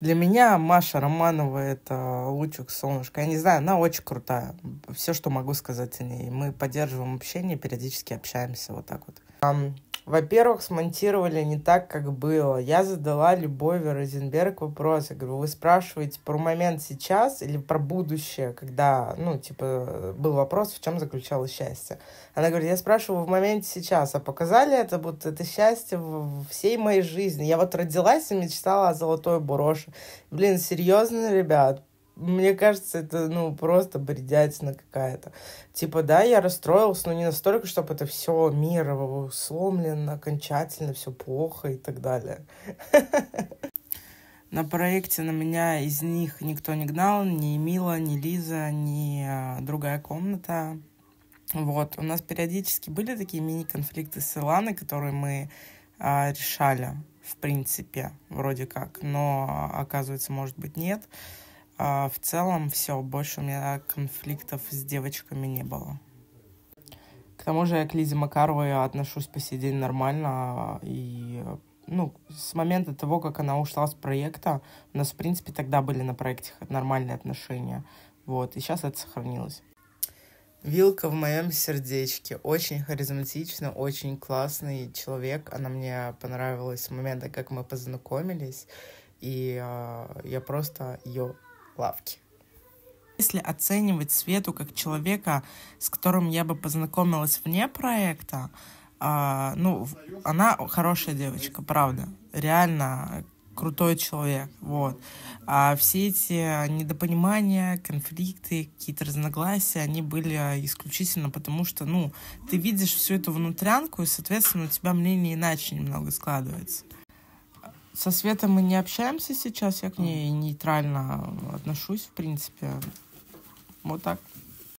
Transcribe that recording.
Для меня Маша Романова — это лучик солнышко. Я не знаю, она очень крутая. Все, что могу сказать о ней. Мы поддерживаем общение, периодически общаемся вот так вот. Во-первых, смонтировали не так, как было. Я задала Любови Розенберг вопрос. Я говорю, вы спрашиваете про момент сейчас или про будущее, когда, ну, типа, был вопрос, в чем заключалось счастье. Она говорит, я спрашиваю в моменте сейчас, а показали это, вот это счастье в всей моей жизни. Я вот родилась и мечтала о золотой буроше. Блин, серьезно, ребят, мне кажется, это, ну, просто бредятина какая-то. Типа, да, я расстроился, но не настолько, чтобы это все мир сломлено, окончательно, все плохо и так далее. На проекте на меня из них никто не гнал, ни Мила, ни Лиза, ни а, другая комната. Вот, у нас периодически были такие мини-конфликты с Иланой, которые мы а, решали, в принципе, вроде как, но, оказывается, может быть, нет. А в целом все, больше у меня конфликтов с девочками не было. К тому же я к Лизе Макаровой отношусь по сей день нормально. И ну, с момента того, как она ушла с проекта, у нас, в принципе, тогда были на проекте нормальные отношения. Вот, и сейчас это сохранилось. Вилка в моем сердечке. Очень харизматичный, очень классный человек. Она мне понравилась с момента, как мы познакомились. И э, я просто ее лавки. Если оценивать Свету как человека, с которым я бы познакомилась вне проекта, э, ну, она хорошая девочка, правда. Реально крутой человек, вот. А все эти недопонимания, конфликты, какие-то разногласия, они были исключительно потому, что, ну, ты видишь всю эту внутрянку, и, соответственно, у тебя мнение иначе немного складывается. Со Светой мы не общаемся сейчас, я к ней нейтрально отношусь, в принципе. Вот так.